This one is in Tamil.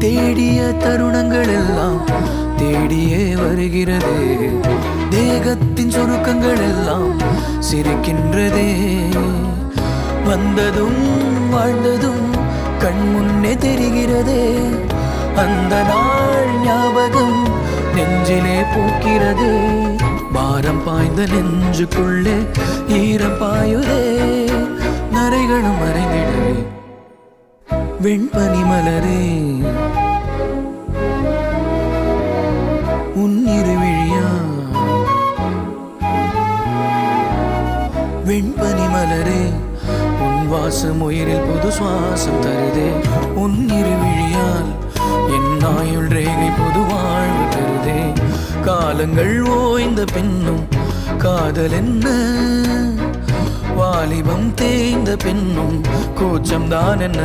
தேடிய தருணங்கள் எல்லாம் தேடியே வருகிறது. தேகத்தின் சுருக்கங்கள் எல்லாம் சிரிக்கின்றதே. வந்ததும் வாழ்ந்ததும் கண் முன்னே தெரிகிறதே. அந்த நாள் ஞாபகம் நெஞ்சிலே பூக்கிறதே. பாரம் பாய்ந்த நெஞ்சுக்குள்ளே ஈரம் பாயுதே. நரைகளும் மறைந்திடவே. வெண்பனி மலரே. வெண்பனி மலரே உன் வாசம் உயிரில் புது சுவாசம் தருதே. உன் இருவிழியால் என் ஆயுள் ரேகை புது வாழ்வு தருதே. காலங்கள் ஓய்ந்த பின்னும் காதல் என்ன? வாலிபம் தேய்ந்த பின்னும் கூச்சம்தான் என்ன?